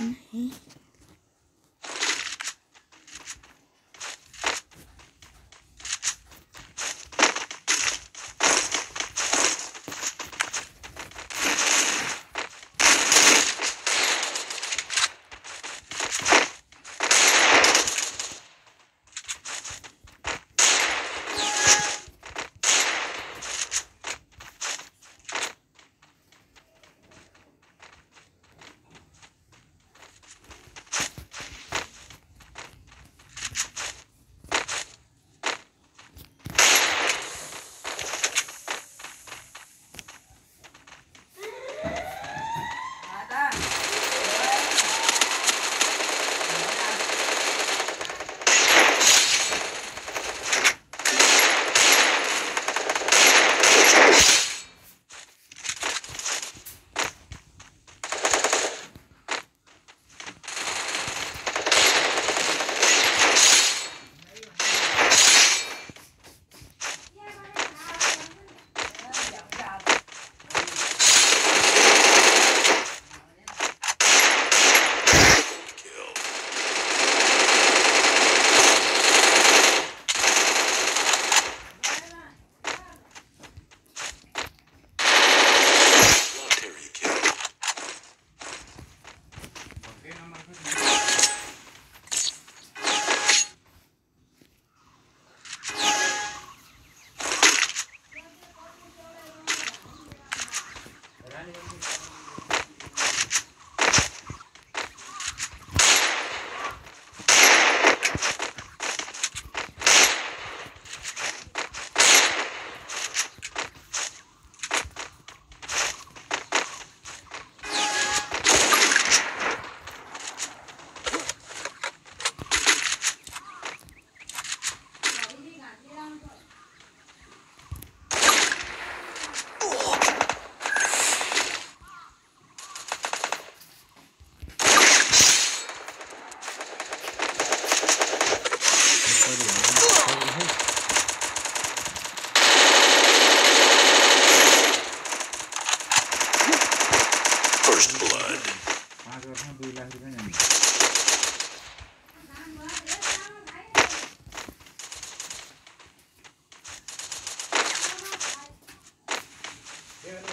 嗯。First blood. Yeah.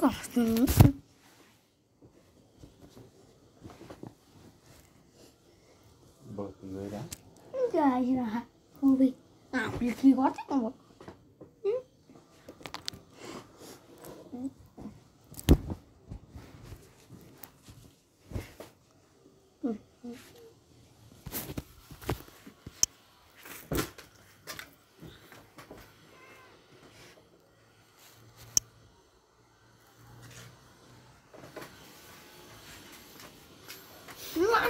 Kahvenin. बहुत रहा हो गई आप लिखी करते हैं Ну, а